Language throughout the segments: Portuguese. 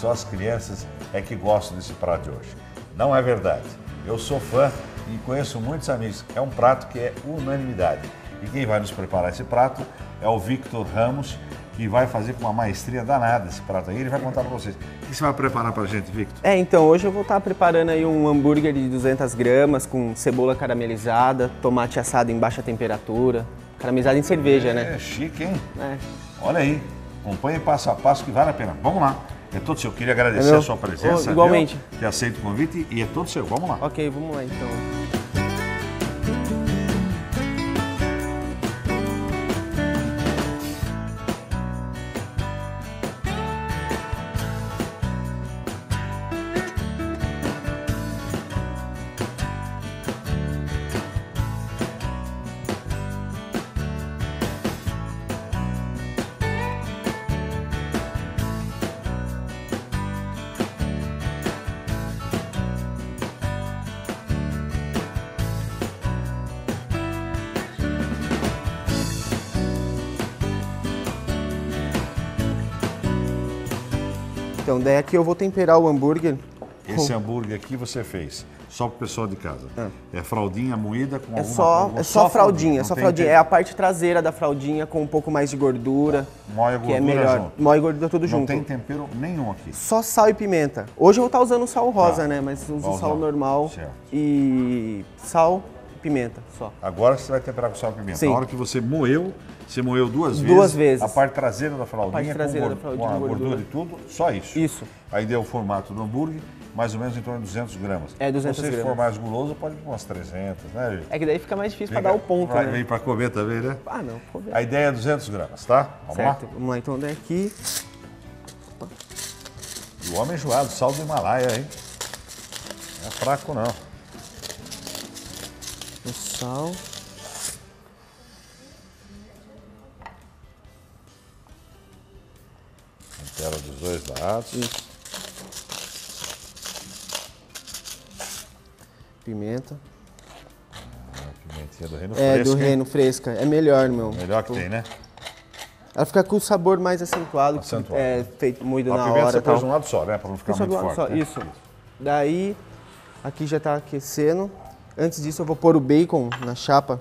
só as crianças é que gostam desse prato de hoje. Não é verdade. Eu sou fã e conheço muitos amigos. É um prato que é unanimidade. E quem vai nos preparar esse prato é o Victor Ramos, que vai fazer com uma maestria danada esse prato aí. Ele vai contar para vocês. O que você vai preparar para a gente, Victor? É, então hoje eu vou estar preparando aí um hambúrguer de 200 gramas com cebola caramelizada, tomate assado em baixa temperatura, caramelizado em cerveja, né? É chique, hein? É. Olha aí, acompanhe passo a passo que vale a pena. Vamos lá. É todo seu. Queria agradecer é a sua presença. Oh, igualmente. Viu? Ter aceito o convite e é todo seu. Vamos lá. Ok, vamos lá então. Então, daí aqui eu vou temperar o hambúrguer. Esse hambúrguer aqui você fez só para o pessoal de casa. É. é fraldinha moída com é alguma só, É só, só fraldinha, só fraldinha. É a parte traseira da fraldinha com um pouco mais de gordura. Tá. Gordura que é melhor. junto. Moe a gordura tudo Não junto. Não tem tempero nenhum aqui. Só sal e pimenta. Hoje eu vou estar usando sal rosa, tá. né? Mas uso sal normal certo. e sal pimenta só. Agora você vai temperar com sal e pimenta. Sim. Na hora que você moeu, você moeu duas vezes. Duas vezes. A parte traseira da fraldinha, a parte traseira com, da fraldinha, com a gordura. gordura e tudo, só isso. Isso. Aí deu o formato do hambúrguer, mais ou menos em torno de 200 gramas. É, 200 Se você gramas. for mais guloso, pode pôr umas 300, né, gente? É que daí fica mais difícil para dar o ponto, vai, né? Vem para comer também, né? Ah, não, comer. A ideia é 200 gramas, tá? Vamos certo. lá? Vamos lá, então daqui. O homem enjoado, sal do Himalaia, hein? Não é fraco, não. O sal. Tempera dos dois lados. Isso. Pimenta. Ah, pimentinha do reino É, fresca. do hein? reino fresca. É melhor, meu. Melhor que tem, né? Ela fica com o sabor mais acentuado, Acentuado. é feito moído A na pimenta hora. você tal. pôs de um lado só, né? Pra não ficar Só muito do lado forte. só, né? isso. Daí, aqui já tá aquecendo. Antes disso, eu vou pôr o bacon na chapa,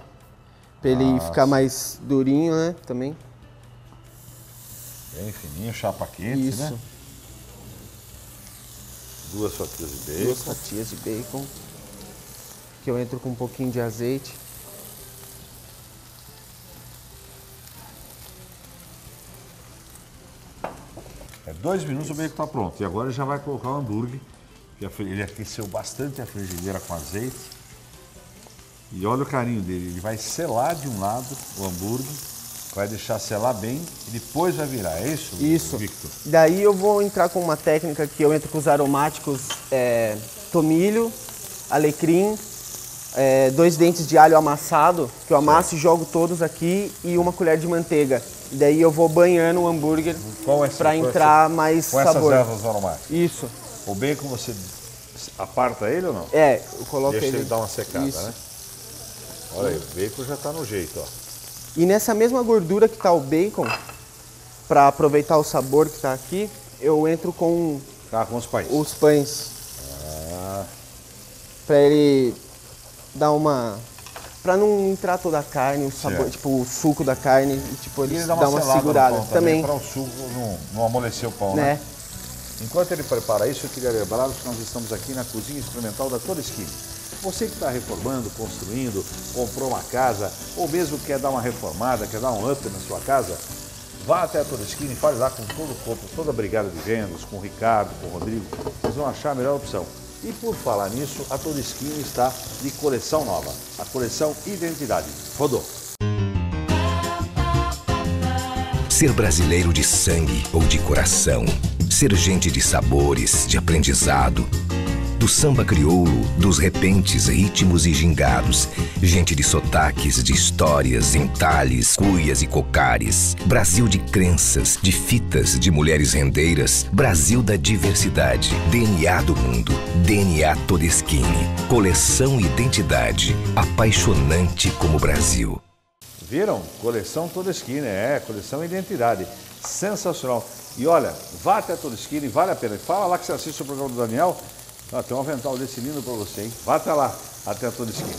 pra ele Nossa. ficar mais durinho, né? Também. Bem fininho, chapa quente, Isso. né? Duas fatias de bacon. Duas fatias de bacon. Que eu entro com um pouquinho de azeite. É dois minutos o bacon tá pronto. E agora já vai colocar o hambúrguer. Ele aqueceu bastante a frigideira com azeite. E olha o carinho dele. Ele vai selar de um lado o hambúrguer, vai deixar selar bem e depois vai virar. É isso, Isso. Victor? Daí eu vou entrar com uma técnica que eu entro com os aromáticos é, tomilho, alecrim, é, dois dentes de alho amassado, que eu amasso e jogo todos aqui, e uma colher de manteiga. Daí eu vou banhando o hambúrguer Com para com entrar essa- mais Com essas sabor. ervas aromáticas. Isso. O bacon você aparta ele ou não? É, eu coloco Deixa ele. ele dar uma secada, Isso. né? Olha aí, o bacon já tá no jeito, ó. E nessa mesma gordura que tá o bacon, para aproveitar o sabor que tá aqui, eu entro com Tá com os pães. os pães. Ah, Pra ele dar uma. Pra não entrar toda a carne, o sabor, Certo. tipo, o suco da carne, e tipo, ele ele dá dá uma, uma, segurada. pão também, para o suco não, não amolecer o pão, né? né? Enquanto ele prepara isso, eu queria lembrá-los que nós estamos aqui na cozinha experimental da Toda Esquina. Você que está reformando, construindo, comprou uma casa, ou mesmo quer dar uma reformada, quer dar um up na sua casa, vá até a Toda Esquina e fale lá com todo o corpo, toda a brigada de vendas, com o Ricardo, com o Rodrigo. Vocês vão achar a melhor opção. E por falar nisso, a Toda Esquina está de coleção nova, a coleção Identidade. Rodou. Ser brasileiro de sangue ou de coração. Ser gente de sabores, de aprendizado. Do samba crioulo, dos repentes, ritmos e gingados. Gente de sotaques, de histórias, entalhes, cuias e cocares. Brasil de crenças, de fitas, de mulheres rendeiras. Brasil da diversidade. DNA do mundo. DNA Todeskine. Coleção Identidade. Apaixonante como Brasil. Viram? Coleção toda esquina, é, coleção identidade. Sensacional. E olha, vá até e vale a pena. Fala lá que você assiste o programa do Daniel. Ah, tem um avental desse lindo para você, hein? Vá até lá, até toda esquina.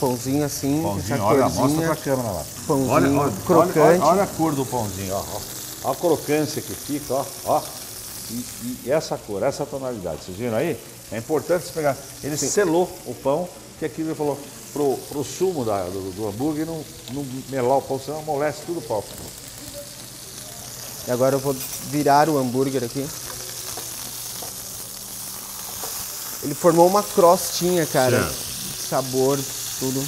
Pãozinho assim, Pãozinho, essa olha, corzinha. mostra pra câmera lá. Pãozinho olha, olha, crocante. Olha, olha a cor do pãozinho, ó. ó. Olha a crocância que fica, ó. ó. E, e essa cor, essa tonalidade, vocês viram aí? É importante você pegar. Ele selou o pão, que aqui ele falou, pro, pro sumo da, do, do hambúrguer não, não melar o pão, senão amolece tudo o pão. E agora eu vou virar o hambúrguer aqui. Ele formou uma crostinha, cara. Sabor, tudo.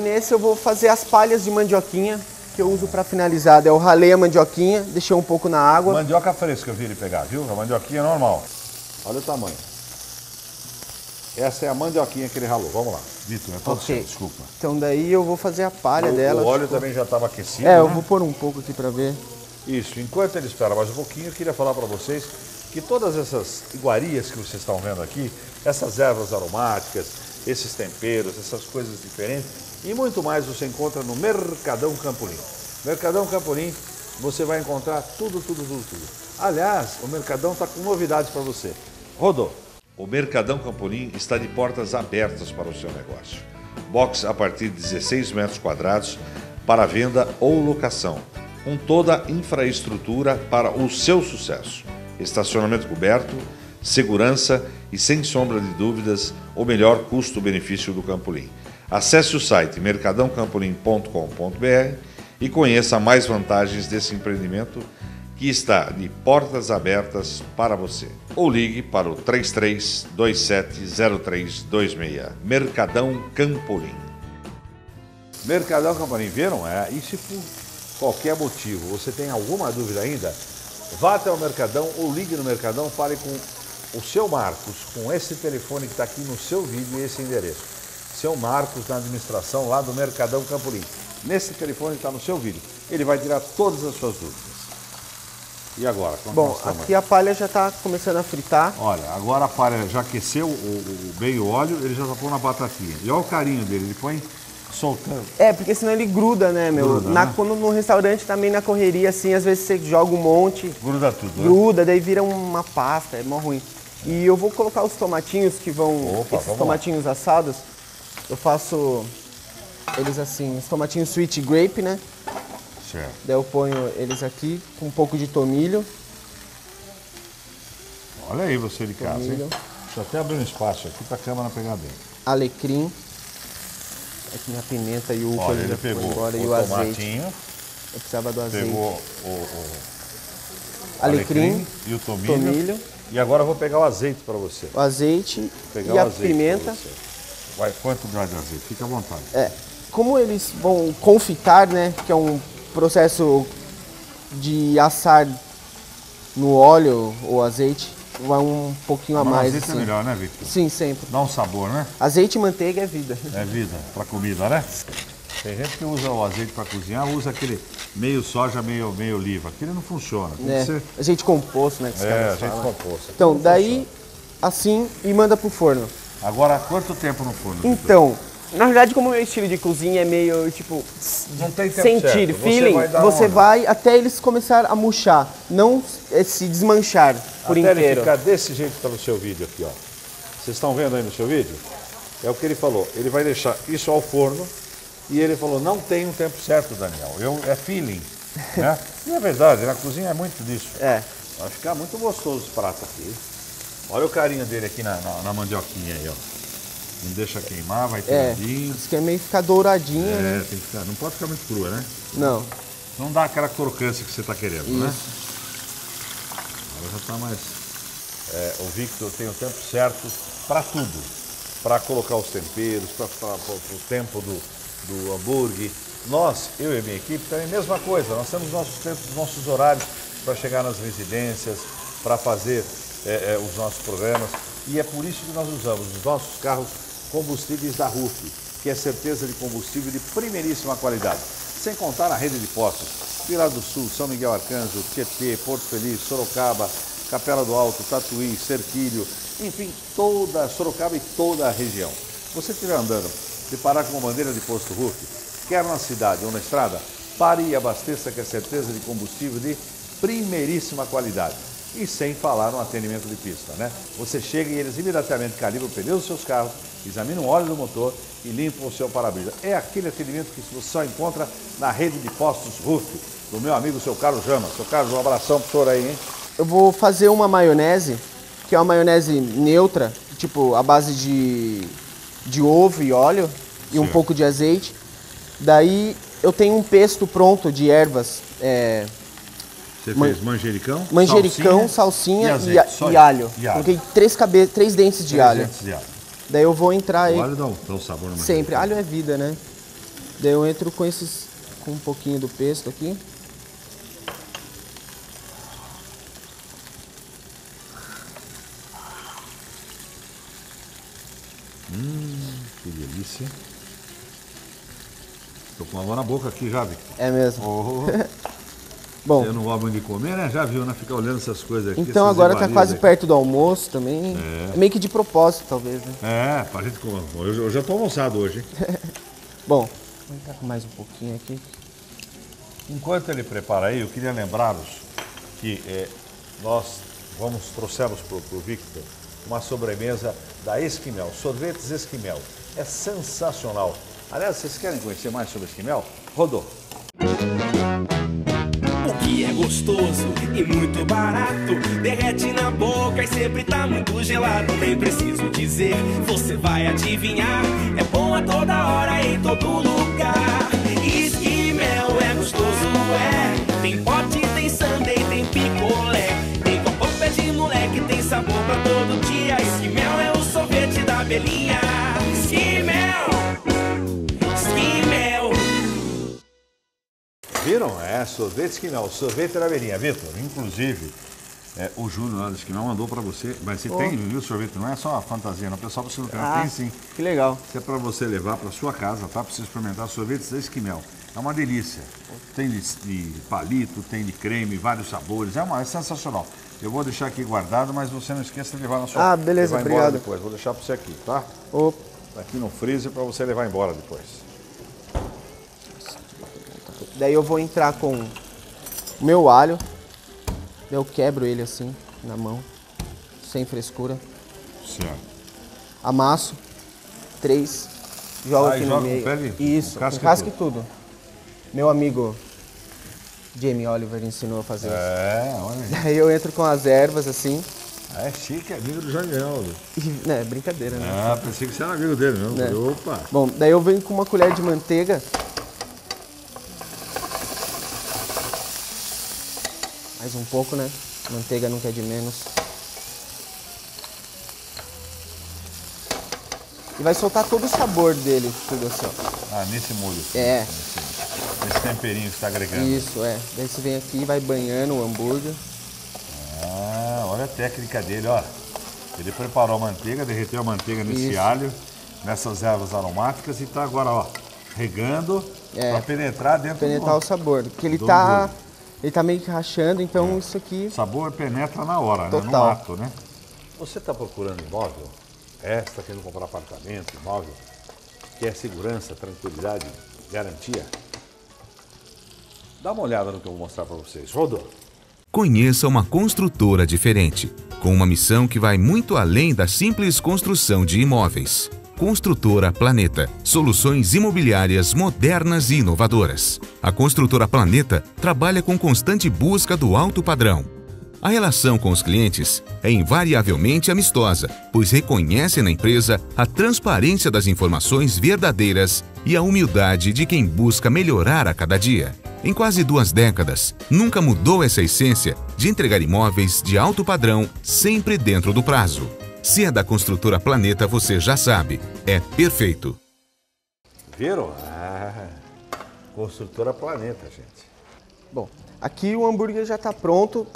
Nesse eu vou fazer as palhas de mandioquinha que eu uso para finalizar. Eu ralei a mandioquinha, deixei um pouco na água. Mandioca fresca eu vi ele pegar, viu? A mandioquinha é normal. Olha o tamanho. Essa é a mandioquinha que ele ralou. Vamos lá. Vitor, é todo Ok. seu, desculpa. Então daí eu vou fazer a palha O, dela. o óleo também já estava aquecido. É, eu né? vou pôr um pouco aqui para ver. Isso, enquanto ele espera mais um pouquinho, eu queria falar para vocês que todas essas iguarias que vocês estão vendo aqui, essas ervas aromáticas, esses temperos, essas coisas diferentes e muito mais você encontra no Mercadão Campolim. Mercadão Campolim, você vai encontrar tudo, tudo, tudo, tudo. Aliás, o Mercadão está com novidades para você. Rodou. O Mercadão Campolim está de portas abertas para o seu negócio. Box a partir de 16 metros quadrados para venda ou locação, com toda a infraestrutura para o seu sucesso. Estacionamento coberto, segurança e, sem sombra de dúvidas, o melhor custo-benefício do Campolim. Acesse o site mercadãocampolim.com.br e conheça mais vantagens desse empreendimento que está de portas abertas para você. Ou ligue para o 33270326. Mercadão Campolim. Mercadão Campolim, viram? É, e se por qualquer motivo você tem alguma dúvida ainda, vá até o Mercadão ou ligue no Mercadão, fale com o seu Marcos, com esse telefone que está aqui no seu vídeo e esse endereço. Seu Marcos na administração lá do Mercadão Campolim. Nesse telefone que está no seu vídeo. Ele vai tirar todas as suas dúvidas. E agora? Como Bom, aqui a palha já está começando a fritar. Olha, agora a palha já aqueceu o, o- bem o óleo, ele já tá pondo na batatinha. E olha o carinho dele, ele põe soltando. É, porque senão ele gruda, né, meu? Gruda, na, né? Quando no restaurante também na correria, assim, às vezes você joga um monte, Gruda tudo, né? gruda, daí vira uma pasta, é mó ruim. E eu vou colocar os tomatinhos que vão. Opa, esses tomatinhos assados. Eu faço eles assim, os tomatinhos sweet grape, né? Certo. Daí eu ponho eles aqui com um pouco de tomilho. Olha aí você de casa, hein? Tomilho. Deixa eu até abrir um espaço aqui para a câmera pegar bem. alecrim. Aqui minha pimenta e o Olha, coisa ele pegou embora, o e o azeite. Eu precisava do azeite. pegou o, o alecrim, e o tomilho. tomilho, E agora eu vou pegar o azeite para você. o azeite e o a azeite pimenta. Vai, quanto grau de azeite? Fica à vontade. É, como eles vão confitar, né, que é um processo de assar no óleo ou azeite, vai um pouquinho a Mas mais. azeite é assim. melhor, né, Victor? Sim, sempre. Dá um sabor, né? Azeite e manteiga é vida. É vida para comida, né? Tem gente que usa o azeite para cozinhar, usa aquele meio soja, meio, meio oliva. Aquele não funciona. Tem que ser... Azeite composto, né, que É, azeite falam. composto. Então, daí, assim, e manda pro forno. funciona. Agora, quanto tempo no forno? Então, na verdade, como o meu estilo de cozinha é meio, tipo, Não tem tempo sentir, certo. Você feeling, vai dar você vai até eles começar a murchar, não eh, se desmanchar por Até ele inteiro. ficar desse jeito que está no seu vídeo aqui, ó. Vocês estão vendo aí no seu vídeo? É o que ele falou. Ele vai deixar isso ao forno e ele falou, não tem um tempo certo, Daniel. Eu, é feeling. Né? E é verdade, na cozinha é muito disso. É, Vai ficar muito gostoso esse prato aqui. Olha o carinho dele aqui na, na, na mandioquinha aí, ó. Não deixa queimar, vai é. tiradinho. Isso que é meio ficar douradinho, né? É, tem que ficar, não pode ficar muito crua, né? Não. Não dá aquela crocância que você está querendo, né? Isso. Agora já está mais. É, o Victor tem o tempo certo para tudo. Para colocar os temperos, para o tempo do, do hambúrguer. Nós, eu e a minha equipe, também a mesma coisa. Nós temos nossos tempos, nossos horários para chegar nas residências, para fazer é, é, os nossos programas. E é por isso que nós usamos os nossos carros combustíveis da RUF, que é certeza de combustível de primeiríssima qualidade. Sem contar a rede de postos. Vila do Sul, São Miguel Arcanjo, Tietê, Porto Feliz, Sorocaba, Capela do Alto, Tatuí, Serquilho, enfim, toda Sorocaba e toda a região. Você estiver andando, de parar com uma bandeira de posto RUF, quer na cidade ou na estrada, pare e abasteça que é certeza de combustível de primeiríssima qualidade. E sem falar no atendimento de pista, né? Você chega e eles imediatamente calibram o pneu dos seus carros, examinam o óleo do motor e limpam o seu para-brisa. É aquele atendimento que você só encontra na rede de postos RUF, do meu amigo, seu Carlos Jama. Seu Carlos, um abração pro senhor aí, hein? Eu vou fazer uma maionese, que é uma maionese neutra, tipo a base de, de ovo e óleo e um Sim. pouco de azeite. Daí eu tenho um pesto pronto de ervas, é, Você Man- fez manjericão, manjericão, salsinha, e, azeite, a- e isso. alho. E alho. Coloquei três, cabe... três dentes de alho. 300 de alho. Daí eu vou entrar aí. O alho dá um, dá um sabor no Sempre. Alho é vida, né? Daí eu entro com esses. com um pouquinho do pesto aqui. Que delícia. Tô com água na boca aqui já, Victor. É mesmo. Oh, Bom, eu não gosto muito de comer, né? Já viu, né? Ficar olhando essas coisas aqui. então agora tá quase aqui. perto do almoço também. É. meio que de propósito, talvez, né? É, pra gente comer. Eu, eu já tô almoçado hoje, hein? Bom, vou entrar com mais um pouquinho aqui. Enquanto ele prepara aí, eu queria lembrá-los que eh, nós vamos trouxemos para o Victor uma sobremesa da Esquimel, sorvetes Esquimel. É sensacional. Aliás, vocês querem conhecer mais sobre Esquimel? Rodou. O é gostoso e muito barato. Derrete na boca e sempre tá muito gelado. Nem preciso dizer, você vai adivinhar. É bom a toda hora, em todo lugar. Esquimel é gostoso, é. Tem pote, tem sundae, tem picolé. Tem copão, pé de moleque, tem sabor pra todo dia. Esquimel é o sorvete da Esquimel Esquimel Viram? É, sorvete Esquimel, sorvete da Beirinha. Vitor, inclusive, é, o Júnior lá do Esquimel mandou para você. Mas você tem, viu, sorvete? Não é só a fantasia, não. Pessoal, você não tem, Ah, tem sim. Que legal. Isso é para você levar para sua casa, tá? Para você experimentar sorvetes da Esquimel. É uma delícia. Tem de, de palito, tem de creme, vários sabores. É, uma, é sensacional. Eu vou deixar aqui guardado, mas você não esqueça de levar na sua Ah, beleza, levar obrigado. depois. Vou deixar para você aqui, tá? Ô, Tá aqui no freezer para você levar embora depois. Daí eu vou entrar com o meu alho. Eu quebro ele assim, na mão, sem frescura. Certo. Amasso, três, jogo Ah, aqui no meio. pele? Isso, casca casca, e e tudo. Meu amigo Jamie Oliver ensinou a fazer isso. É, olha aí. Daí eu entro com as ervas assim. É chique, é amigo do Janieldo. E, né, brincadeira, né? Ah, pensei que você era amigo dele, não? É. Falei, Opa! Bom, daí eu venho com uma colher de manteiga. Mais um pouco, né? Manteiga nunca é de menos. E vai soltar todo o sabor dele, tudo assim. Ah, nesse molho. É. Nesse, nesse temperinho que está agregando. Isso, é. Daí você vem aqui e vai banhando o hambúrguer. Ah, olha a técnica dele, ó. Ele preparou a manteiga, derreteu a manteiga nesse Isso. alho, nessas ervas aromáticas e tá agora, ó, regando É. para penetrar dentro Penetrar o do sabor. Porque ele tá. hambúrguer. Ele tá meio que rachando, então isso aqui. O sabor penetra na hora, né? No Total. ato, né? Você está procurando imóvel? É, está querendo comprar apartamento, imóvel? Quer segurança, tranquilidade, garantia? Dá uma olhada no que eu vou mostrar para vocês. Rodou. Conheça uma construtora diferente, com uma missão que vai muito além da simples construção de imóveis. Construtora Planeta. Soluções imobiliárias modernas e inovadoras. A Construtora Planeta trabalha com constante busca do alto padrão. A relação com os clientes é invariavelmente amistosa, pois reconhece na empresa a transparência das informações verdadeiras e a humildade de quem busca melhorar a cada dia. Em quase duas décadas, nunca mudou essa essência de entregar imóveis de alto padrão sempre dentro do prazo. Se é da construtora Planeta, você já sabe, é perfeito. Viram? Ah, construtora Planeta, gente. Bom, aqui o hambúrguer já tá pronto.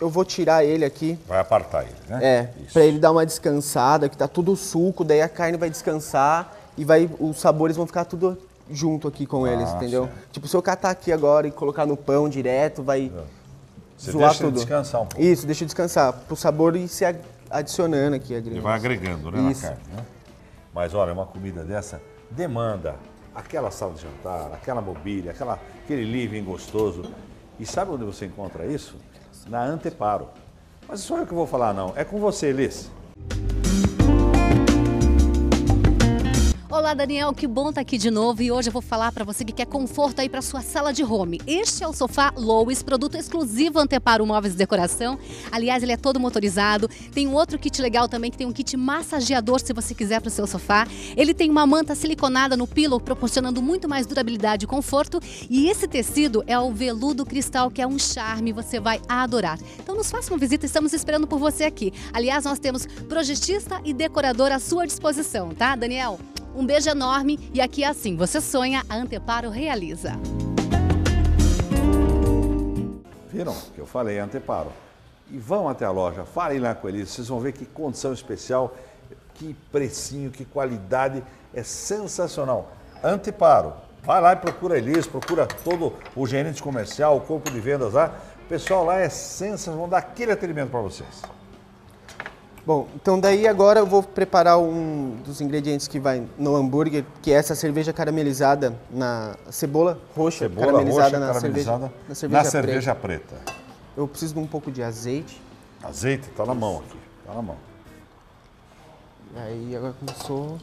Eu vou tirar ele aqui. Vai apartar ele, né? É, pra ele dar uma descansada, que tá tudo suco, daí a carne vai descansar e vai, os sabores vão ficar tudo junto aqui com eles, entendeu? certo. Tipo, se eu catar aqui agora e colocar no pão direto, vai Você zoar deixa ele tudo. descansar um pouco. Isso, deixa descansar. Pro sabor ir se a- adicionando aqui. Ele vai agregando, né, Isso. na carne, né? Mas olha, uma comida dessa demanda aquela sala de jantar, aquela mobília, aquela, aquele living gostoso. E sabe onde você encontra isso? Na Anteparo. Mas só eu que vou falar não, é com você, Elis. Olá, Daniel, que bom estar aqui de novo e hoje eu vou falar para você que quer conforto aí para sua sala de home. Este é o sofá Lois, produto exclusivo Anteparo Móveis e Decoração. Aliás, ele é todo motorizado. Tem um outro kit legal também que tem um kit massageador se você quiser para o seu sofá. Ele tem uma manta siliconada no pillow proporcionando muito mais durabilidade e conforto. E esse tecido é o veludo cristal que é um charme, você vai adorar. Então nos faça uma visita, estamos esperando por você aqui. Aliás, nós temos projetista e decorador à sua disposição, tá, Daniel? Um beijo enorme e aqui é assim, você sonha, a Anteparo realiza. Viram que eu falei Anteparo. E vão até a loja, falem lá com eles, vocês vão ver que condição especial, que precinho, que qualidade, é sensacional. Anteparo. Vai lá e procura eles, procura todo o gerente comercial, o corpo de vendas lá. O pessoal lá é sensacional, vão dar aquele atendimento para vocês. Bom, então daí agora eu vou preparar um dos ingredientes que vai no hambúrguer, que é essa cerveja caramelizada na cebola roxa, Cebola caramelizada, roxa, na, caramelizada cerveja, na cerveja, na cerveja preta. preta. Eu preciso de um pouco de azeite. Azeite, tá na mão aqui, tá na mão. Aí agora começou.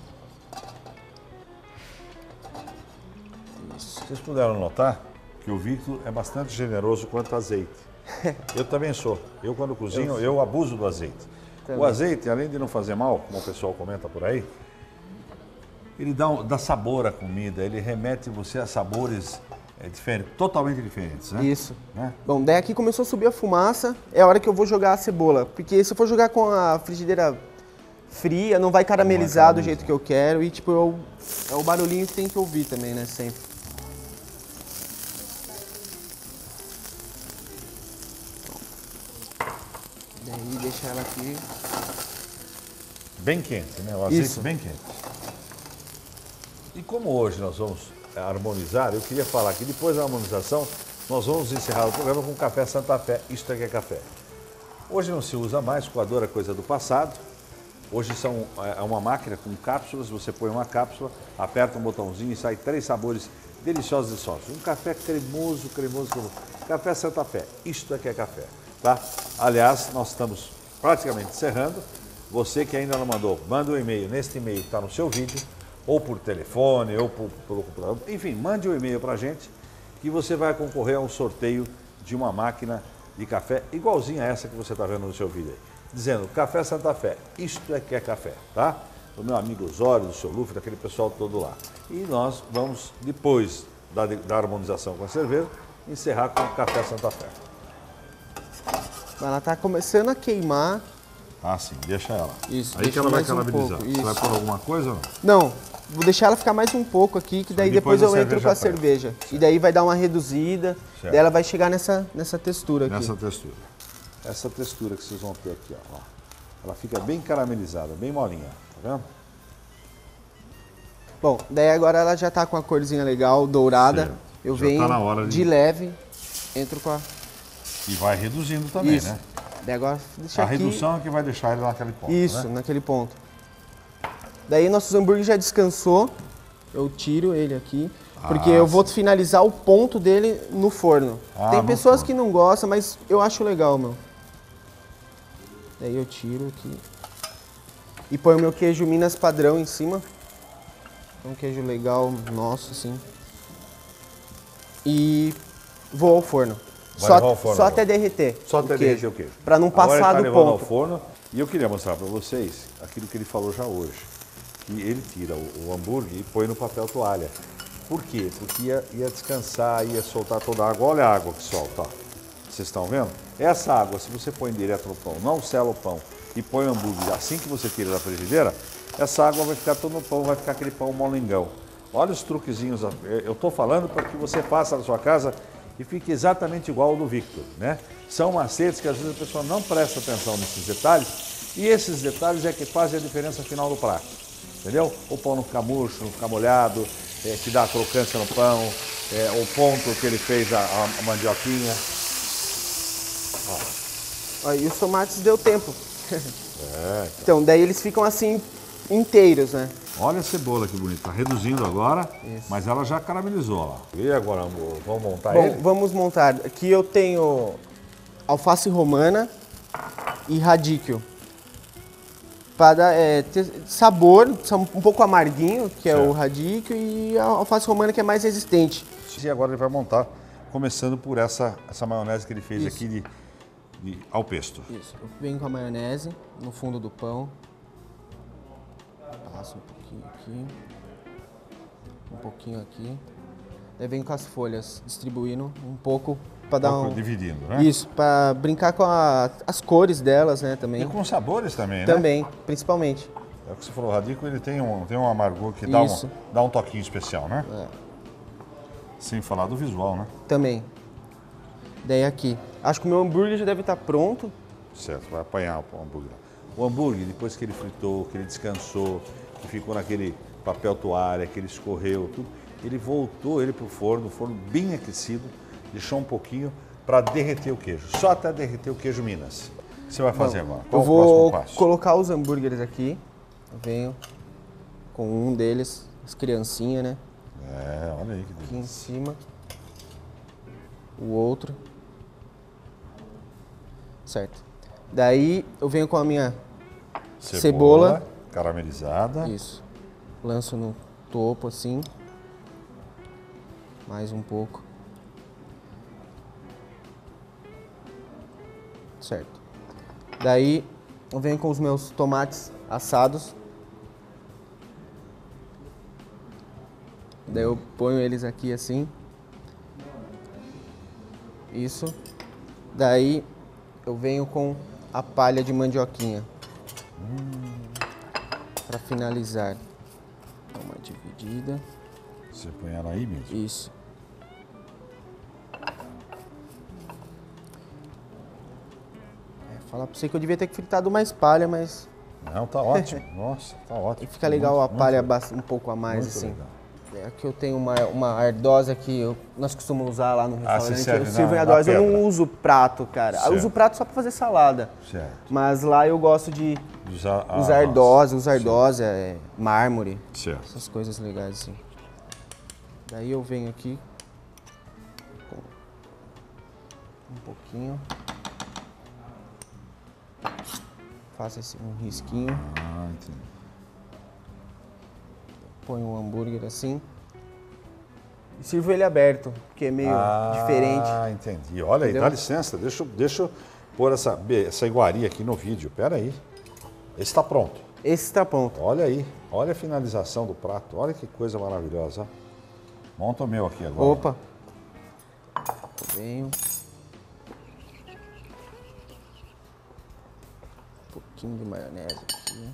Vocês puderam notar que o Victor é bastante generoso quanto a azeite. Eu também sou. Eu, quando cozinho, eu abuso do azeite. O azeite, além de não fazer mal, como o pessoal comenta por aí, ele dá, dá sabor à comida, ele remete você a sabores é, diferentes, totalmente diferentes, né? Isso. Né? Bom, daí aqui começou a subir a fumaça, é a hora que eu vou jogar a cebola. Porque se eu for jogar com a frigideira fria, não vai caramelizar do jeito que eu quero. E tipo, eu, é o barulhinho que tem que ouvir também, né? Sempre. Daí deixa ela aqui. Bem quente, né? O azeite Isso. bem quente. E como hoje nós vamos é, harmonizar, eu queria falar que depois da harmonização, nós vamos encerrar o programa com café Santa Fé. Isto é que é café. Hoje não se usa mais, coador é coisa do passado. Hoje são, é uma máquina com cápsulas, você põe uma cápsula, aperta um botãozinho e sai três sabores deliciosos e sólidos. Um café cremoso, cremoso, cremoso. Café Santa Fé, isto é que é café, tá? Aliás, nós estamos praticamente encerrando. Você que ainda não mandou, manda um e-mail neste e-mail que está no seu vídeo, ou por telefone, ou por, pelo computador. Enfim, mande um e-mail para a gente que você vai concorrer a um sorteio de uma máquina de café igualzinha a essa que você está vendo no seu vídeo aí. Dizendo Café Santa Fé, isto é que é café, tá? Do meu amigo Osório, do seu Luffy, daquele pessoal todo lá. E nós vamos, depois da, da harmonização com a cerveja, encerrar com o Café Santa Fé. Ela tá começando a queimar. Ah, sim, deixa ela. Isso, Aí deixa que ela vai um caramelizar. pouco, Você vai pôr alguma coisa ou não? Não, vou deixar ela ficar mais um pouco aqui, que daí depois depois, eu entro com a cerveja cerveja. E daí vai dar uma reduzida, Certo. daí ela vai chegar nessa, nessa textura aqui. Nessa textura. Essa textura que vocês vão ter aqui, ó. Ela fica bem caramelizada, bem molinha, tá vendo? Bom, daí agora ela já tá com a corzinha legal, dourada. Certo. Eu Já venho tá de leve, entro com a... E vai reduzindo também, Isso. né? Daí agora deixa A aqui. redução é que vai deixar ele naquele ponto, Isso, né? naquele ponto. Daí nossos hambúrguer já descansou. Eu tiro ele aqui. Porque Ah, eu vou finalizar o ponto dele no forno. Ah, Tem pessoas forno. que não gostam, mas eu acho legal, meu. Daí eu tiro aqui. E põe o meu queijo Minas padrão em cima. É um queijo legal, nosso, assim. E vou ao forno. Vai só forno só até derreter. Só o até queijo, derreter o queijo. Pra não Agora ele passar tá do ponto. ao forno. E eu queria mostrar para vocês aquilo que ele falou já hoje. Que ele tira o, o hambúrguer e põe no papel toalha. Por quê? Porque ia, ia descansar, ia soltar toda a água. Olha a água que solta. Vocês estão vendo? Essa água, se você põe direto no pão, não sela o pão e põe o hambúrguer assim que você tira da frigideira, essa água vai ficar toda no pão, vai ficar aquele pão molengão. Olha os truquezinhos. Eu estou falando para que você faça na sua casa e fique exatamente igual ao do Victor, né? São macetes que às vezes a pessoa não presta atenção nesses detalhes e esses detalhes é que fazem a diferença final do prato, entendeu? O pão não ficar murcho, não ficar molhado, é, que dá a crocância no pão, é, o ponto que ele fez a, a- mandioquinha. Ó, e os tomates deu tempo. É, Então, daí eles ficam assim inteiros, né? Olha a cebola que bonita. Tá reduzindo agora, Isso. mas ela já caramelizou lá. E agora, amor, vamos montar Bom, ele? vamos montar. Aqui eu tenho alface romana e radíquio. Para é, ter sabor, são um pouco amarguinho, que é o Certo. radíquio, e a alface romana que é mais resistente. E agora ele vai montar, começando por essa, essa maionese que ele fez Isso. aqui de, de ao pesto. Isso. Eu venho com a maionese no fundo do pão. Passo um pouquinho aqui. Um pouquinho aqui. Daí venho com as folhas, distribuindo um pouco para dar um. Dividindo, né? Isso, para brincar com a- as cores delas, né, E também. com sabores também, né? Também, principalmente. É o que você falou, o radico ele tem um, tem um amargor que dá um, dá um toquinho especial, né? É. Sem falar do visual, né? Também. Daí aqui. Acho que o meu hambúrguer já deve estar pronto. Certo, vai apanhar o hambúrguer. O hambúrguer, depois que ele fritou, que ele descansou, ficou naquele papel toalha, que ele escorreu, tudo, ele voltou ele forno, o forno bem aquecido, deixou um pouquinho para derreter o queijo. Só até derreter o queijo Minas. O que você vai fazer agora? Qual eu vou colocar os hambúrgueres aqui. Eu venho com um deles, as criancinhas, né? É, olha aí que Aqui delícia. em cima. O outro. Certo. Daí eu venho com a minha cebola. Caramelizada. Isso. Lanço no topo assim. Mais um pouco. Certo. Daí eu venho com os meus tomates assados. Daí eu ponho eles aqui assim. Isso. Daí eu venho com a palha de mandioquinha. Para finalizar. Dá uma dividida. Você põe ela aí mesmo. Isso. É, falar pra você que eu devia ter fritado mais palha, mas Não, tá ótimo. Nossa, tá ótimo. fica legal a Muito, palha muito bas- um pouco a mais assim. legal. É, aqui eu tenho uma, uma ardosa que eu- nós costumamos usar lá no Ah, restaurante. serve eu sirvo em na ardosa, eu não uso prato, cara. Eu Certo. uso prato só pra fazer salada. Certo. Mas lá eu gosto de Usar, a- usar ardosa, usar ardosa, é, mármore, Certo. essas coisas legais assim. Daí eu venho aqui um pouquinho. Faço esse, um risquinho, Ah, entendi. Ponho um hambúrguer assim. E sirvo ele aberto, porque é meio diferente. Ah, entendi. Olha aí, Entendeu? dá licença, deixa, eu- deixa eu pôr essa, essa iguaria aqui no vídeo. Pera aí. Esse está pronto. Esse tá pronto. Olha aí, olha a finalização do prato. Olha que coisa maravilhosa. Monta o meu aqui agora. Opa! Venho. Um pouquinho de maionese aqui.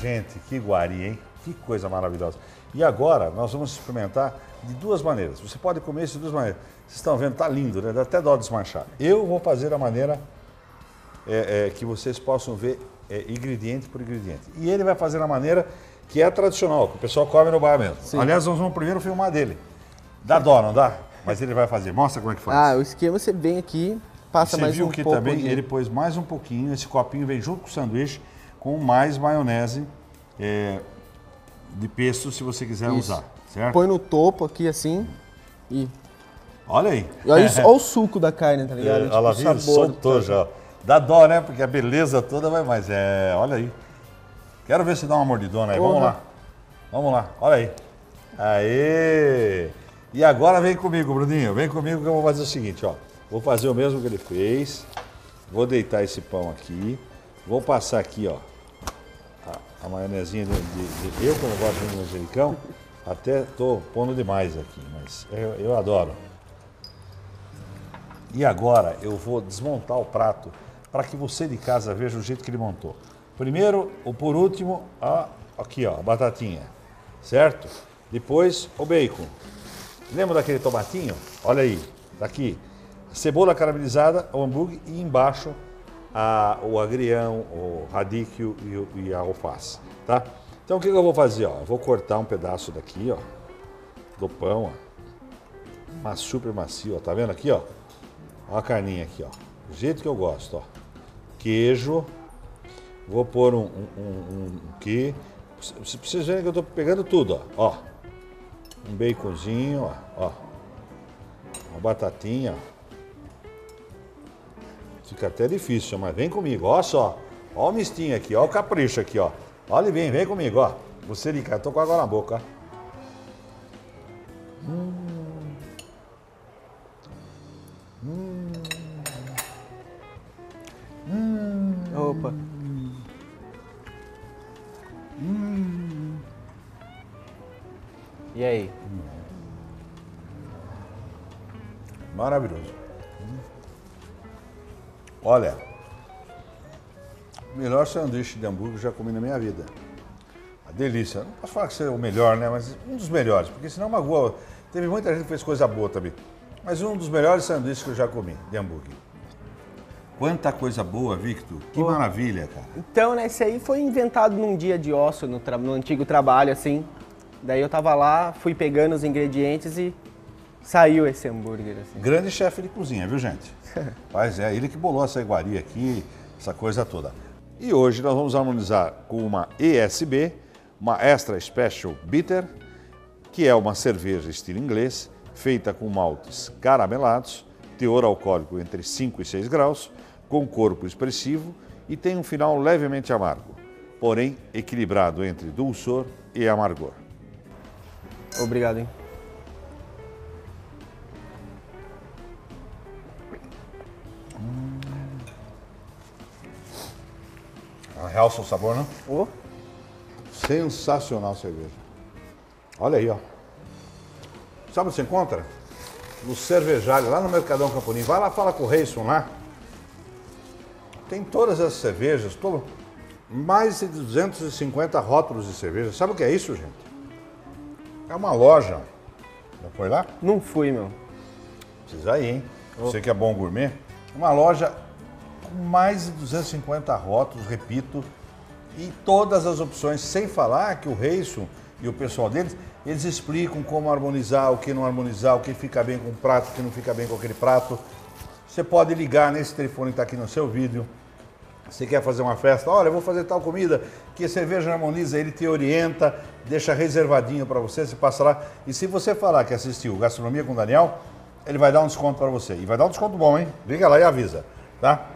Gente, que iguaria, hein? Que coisa maravilhosa. E agora nós vamos experimentar de duas maneiras. Você pode comer isso de duas maneiras. Vocês estão vendo, tá lindo, né? Dá até dó desmanchar. Eu vou fazer a maneira é, é, que vocês possam ver é, ingrediente por ingrediente. E ele vai fazer a maneira que é tradicional, que o pessoal come no bar mesmo. Aliás, nós vamos primeiro filmar dele. Dá dó, não dá? Mas ele vai fazer. Mostra como é que faz. Ah, o esquema você vem aqui, passa Você mais viu um que pouco também de... ele pôs mais um pouquinho, esse copinho vem junto com o sanduíche, com mais maionese é, de pesto, se você quiser Isso. usar, certo? põe no topo aqui assim e... Olha aí. E olha, olha o suco da carne, tá ligado? É, Tipo, olha lá, o viu? soltou já. Dá dó, né? Porque a beleza toda vai mais. É, olha aí. Quero ver se dá uma mordidona aí. Vamos lá. Vamos lá. Olha aí. Aê! E agora vem comigo, Bruninho. Vem comigo que eu vou fazer o seguinte, ó. Vou fazer o mesmo que ele fez. Vou deitar esse pão aqui. Vou passar aqui, ó. A, maionezinha de, de- de- Eu, como gosto de manjericão, até tô pondo demais aqui, mas eu, eu adoro. E agora eu vou desmontar o prato para que você de casa veja o jeito que ele montou. Primeiro, ou por último, a, aqui ó, a batatinha, certo? Depois o bacon. Lembra daquele tomatinho? Olha aí, daqui. Cebola caramelizada, o hambúrguer e embaixo a- o agrião, o radíquio e, e a alface, tá? Então o que, que eu vou fazer? Ó? Eu vou cortar um pedaço daqui, ó, do pão, ó. Mas super macio, ó. Tá vendo aqui, ó? Ó a carninha aqui, ó. Do jeito que eu gosto, ó. Queijo. Vou pôr um, um, um, um aqui. Vocês verem que eu tô pegando tudo, ó. ó. Um baconzinho, ó. ó. Uma batatinha, ó. Fica até difícil, mas vem comigo, ó só. Ó o mistinho aqui, ó o capricho aqui, ó. Olha e vem, vem comigo, ó. Você de cara, tô com água na boca, ó. Opa. E aí? Maravilhoso. Olha, o melhor sanduíche de hambúrguer que eu já comi na minha vida. Uma delícia. Não posso falar que seja o melhor, né? Mas um dos melhores, porque senão magoa. Teve muita gente que fez coisa boa também. Mas um dos melhores sanduíches que eu já comi de hambúrguer. Quanta coisa boa, Victor. Que maravilha, cara. Então, né, esse aí foi inventado num dia de ócio no, no antigo trabalho, assim. Daí eu tava lá, fui pegando os ingredientes e saiu esse hambúrguer, assim. Grande chefe de cozinha, viu, gente? Mas é ele que bolou essa iguaria aqui, essa coisa toda. E hoje nós vamos harmonizar com uma ESB, uma Extra Special Bitter, que é uma cerveja estilo inglês, feita com maltes caramelados, teor alcoólico entre 5 e 6 graus, com corpo expressivo e tem um final levemente amargo, porém equilibrado entre dulçor e amargor. Obrigado, hein? Realça o sabor, não? Ô, Sensacional a cerveja. Olha aí, ó. Sabe onde você encontra? No cervejário, lá no Mercadão Campolim. Vai lá, fala com o Reison lá. Tem todas as cervejas, todo... mais de 250 rótulos de cerveja. Sabe o que é isso, gente? É uma loja. Já foi lá? não fui, meu. Precisa ir, hein? Você que é bom gourmet. Uma loja com mais de 250 rótulos, repito, e todas as opções, sem falar que o Reisso e o pessoal deles, eles explicam como harmonizar, o que não harmonizar, o que fica bem com o prato, o que não fica bem com aquele prato. Você pode ligar nesse telefone que está aqui no seu vídeo. Você quer fazer uma festa? Olha, eu vou fazer tal comida que a cerveja harmoniza, ele te orienta, deixa reservadinho para você, você passa lá. E se você falar que assistiu Gastronomia com Daniel, ele vai dar um desconto para você. E vai dar um desconto bom, hein? Liga lá e avisa, tá?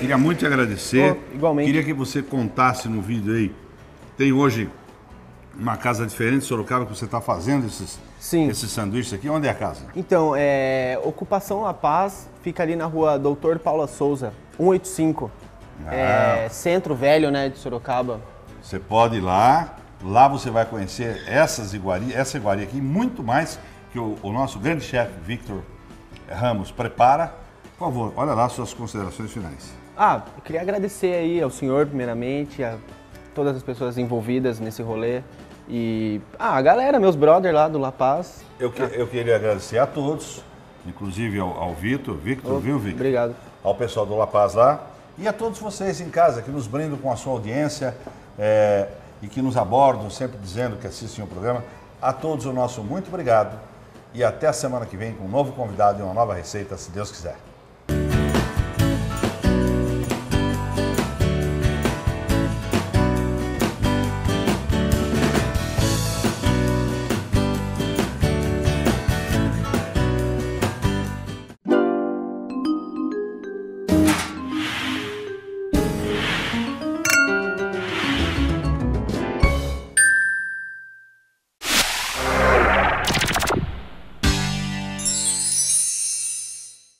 Queria muito te agradecer. Oh, igualmente. Queria que você contasse no vídeo aí. Tem hoje uma casa diferente de Sorocaba que você está fazendo esses, Sim. esses sanduíches aqui. Onde é a casa? Então, é, Ocupação La Paz fica ali na rua Doutor Paula Souza, 185. É, centro velho, né, de Sorocaba. Você pode ir lá, lá você vai conhecer essas iguarias, essa iguaria aqui, muito mais que o, o nosso grande chefe Victor Ramos prepara. Por favor, olha lá suas considerações finais. Ah, eu queria agradecer aí ao senhor, primeiramente, a todas as pessoas envolvidas nesse rolê. E ah, a galera, meus brothers lá do La Paz. Eu, que- eu queria agradecer a todos, inclusive ao, ao Vitor, Victor, viu, Victor? Obrigado. Ao pessoal do La Paz lá e a todos vocês em casa que nos brindam com a sua audiência é, e que nos abordam, sempre dizendo que assistem o programa. A todos o nosso muito obrigado e até a semana que vem com um novo convidado e uma nova receita, se Deus quiser.